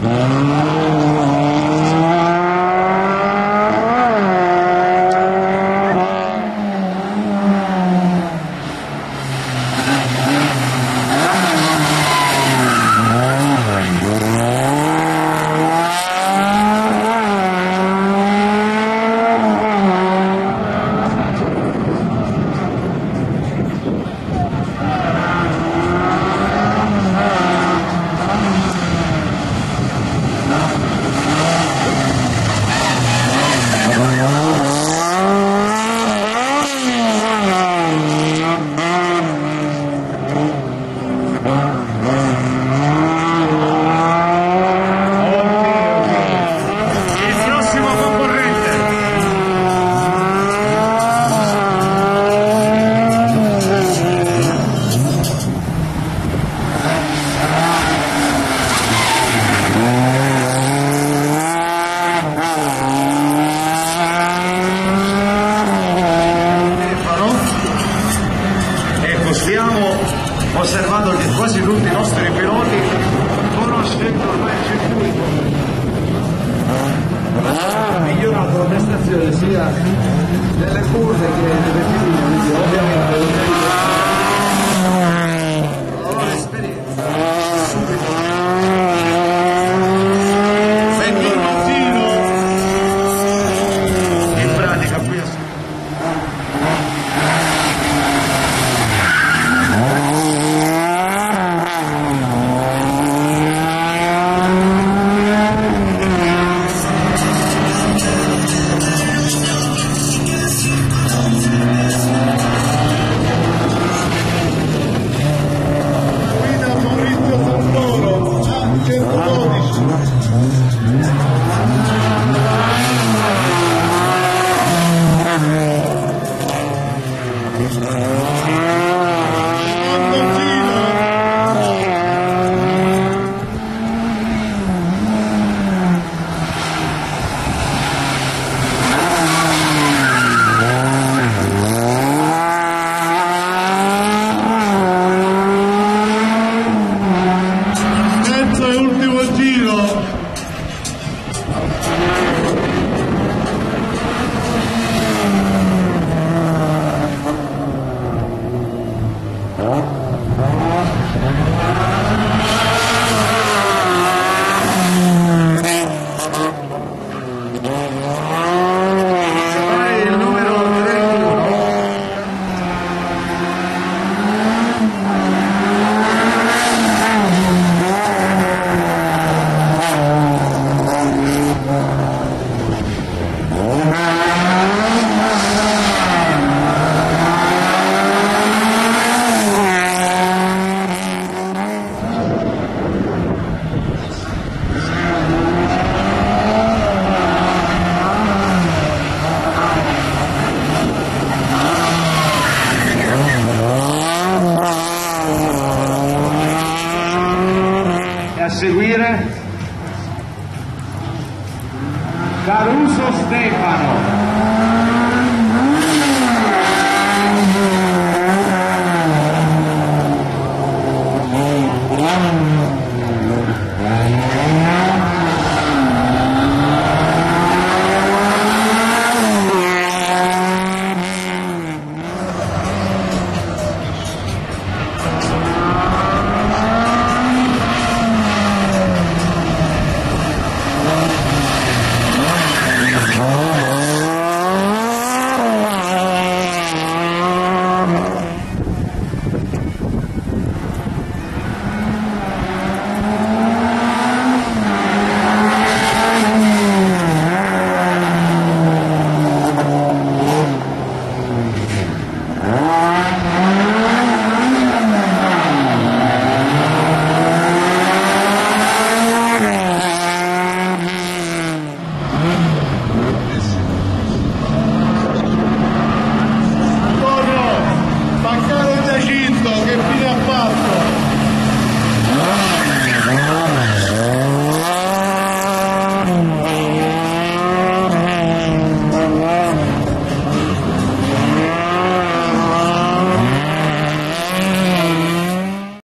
Ah. Tutti i nostri piloti conoscendo ormai il circuito. Ha migliorato la prestazione sia nelle curve che nelle fine, seguire Caruso Stefano.